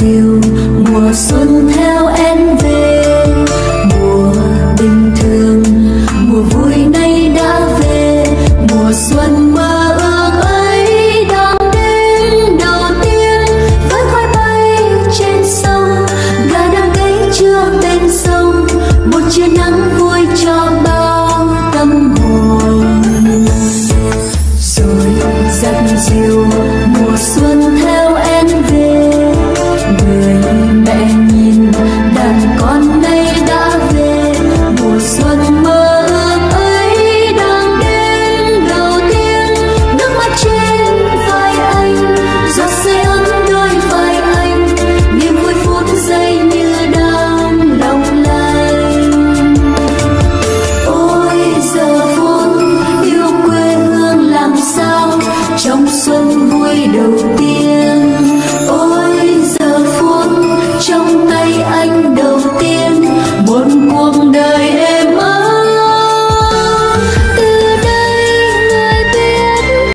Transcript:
diều mùa xuân theo em về. Mùa bình thường, mùa vui nay đã về. Mùa xuân mơ ước ấy đang đến. Đầu tiên, với khói bay trên sông, gà đang cấy chưa bên sông. Một chiều nắng vui cho bao tâm hồn. Rồi dặn diều mùa xuân vui đầu tiên.